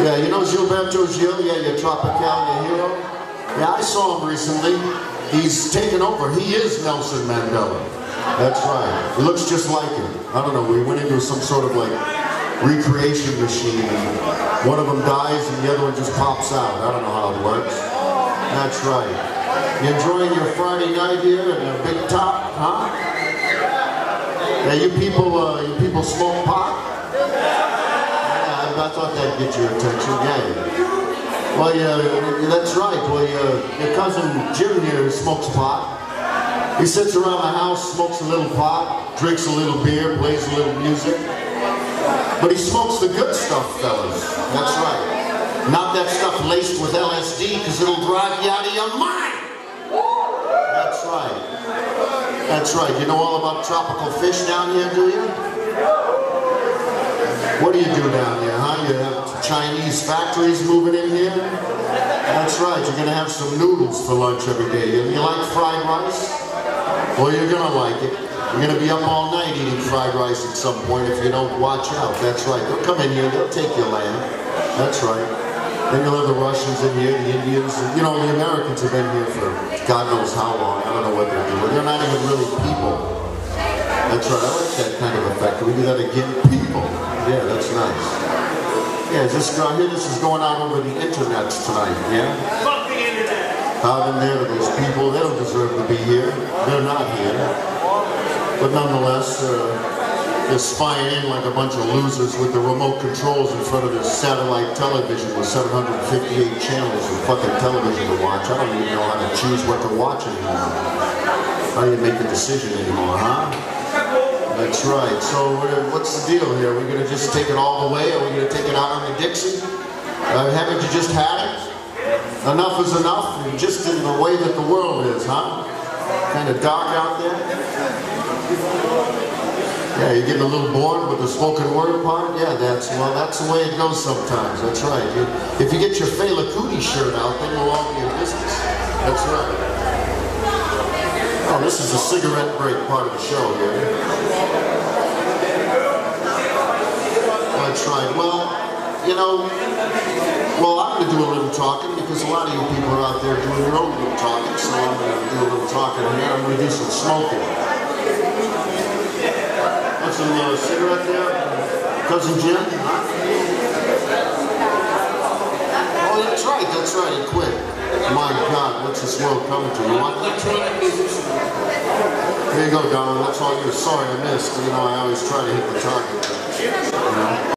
Yeah, you know Gilberto Gil? Yeah, your Tropicalia hero? Yeah, I saw him recently. He's taken over. He is Nelson Mandela. That's right. He looks just like him. I don't know, we went into some sort of like recreation machine and one of them dies and the other one just pops out. I don't know how it works. That's right. You enjoying your Friday night here in a big top, huh? Yeah, you people, uh, you people smoke pot? I thought that'd get your attention. Yeah. Well, yeah, uh, that's right. Well, yeah, your cousin Jim here smokes pot. He sits around the house, smokes a little pot, drinks a little beer, plays a little music. But he smokes the good stuff, fellas. That's right. Not that stuff laced with LSD, because it'll drive you out of your mind. That's right. That's right. You know all about tropical fish down here, do you? What do you do down here? You have Chinese factories moving in here? That's right, you're gonna have some noodles for lunch every day. You, you like fried rice? Well, you're gonna like it. You're gonna be up all night eating fried rice at some point if you don't watch out. That's right. They'll come in here, they'll take your land. That's right. Then you'll have the Russians in here, the Indians, you know, the Americans have been here for God knows how long. I don't know what they're doing. They're not even really people. That's right, I like that kind of effect. Can We do that again, people. Yeah, that's nice. Yeah, this uh, here this is going out over the internet tonight, yeah? Fuck the internet! Out in there to those people, they don't deserve to be here. They're not here. But nonetheless, uh, they're spying in like a bunch of losers with the remote controls in front of this satellite television with 758 channels of fucking television to watch. I don't even know how to choose what to watch anymore. How do you make a decision anymore, huh? That's right. So what's the deal here? Are we going to just take it all away? Are we going to take it out on the Dixie? Uh, haven't you just had it? Enough is enough, just in the way that the world is, huh? Kind of dark out there. Yeah, you're getting a little bored with the spoken word part? Yeah, that's, well, that's the way it goes sometimes. That's right. You, if you get your Fela Kuti shirt out, then we'll all be in business. That's right. This is the cigarette break part of the show here. That's right. Well, you know, well, I'm going to do a little talking because a lot of you people are out there doing your own little talking, so I'm going to do a little talking here. I'm going to do some smoking. Want some uh, cigarette there? Cousin Jim? Oh, that's right, that's right, he quit. My God, what's this world coming to? You want electronic? There you go, Donald. That's all you're sorry I missed. You know, I always try to hit the target. You know?